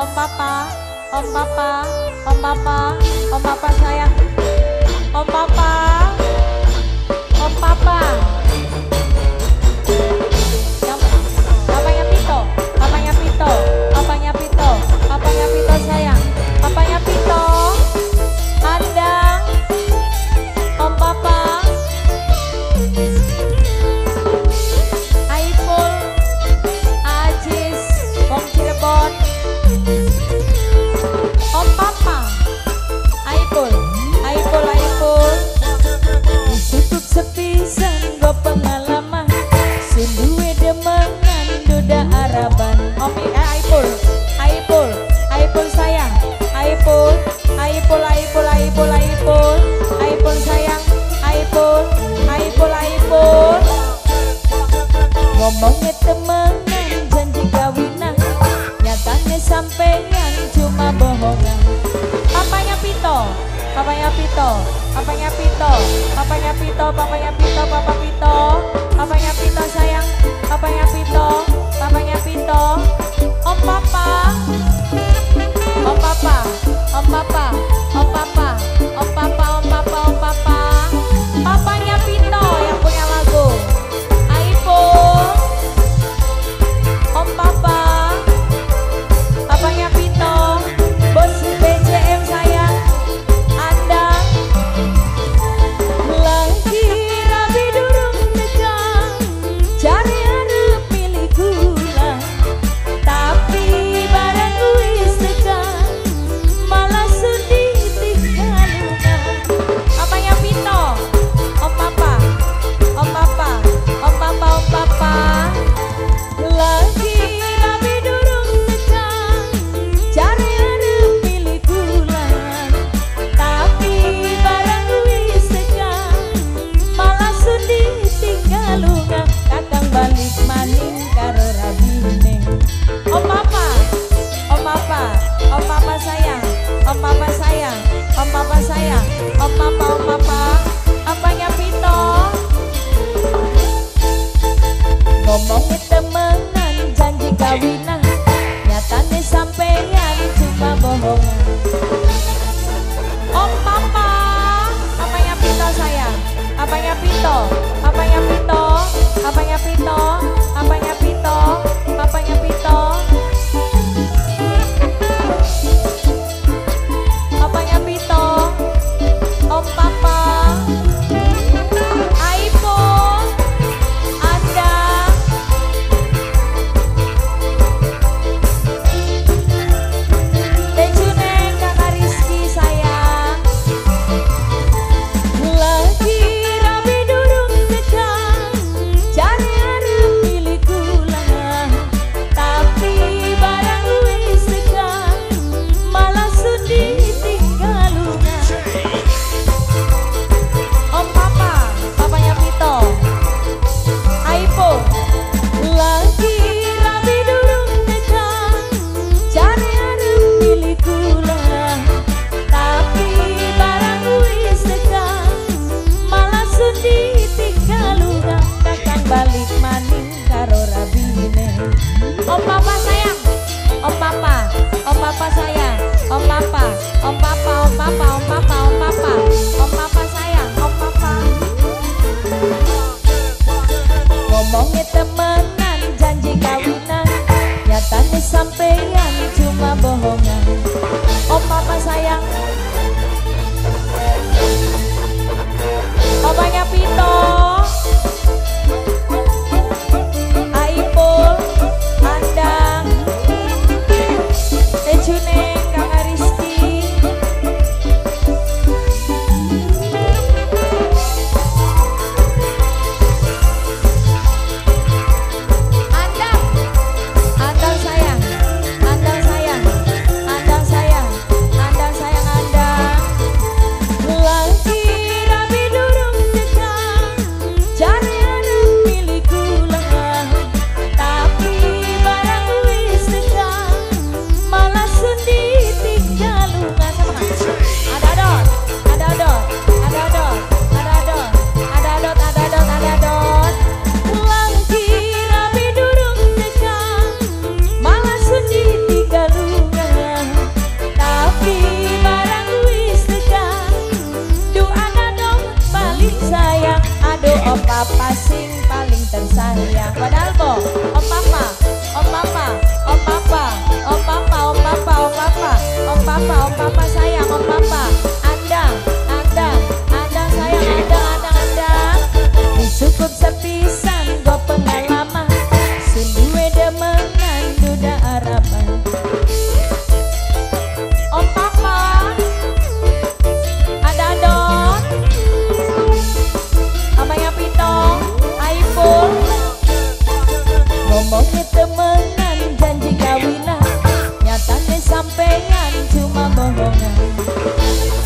Om Papa, Om Papa, Om Papa, Om Papa sayang. Om Papa, Om Papa. Pito, papanya Pito, papanya Pito, papanya Pito, papa Pito, papanya Pito sayang, papanya Pito, papanya Pito, om papa, om papa. ngomongin temenan janji kawinan. Om Papa sayang. Om Papa. Om Papa sayang. Om Papa. Om Papa Om Papa Om Papa Om Papa. Om Papa sayang. Om Papa. Ngomongnya teman sampean cuma bohongan.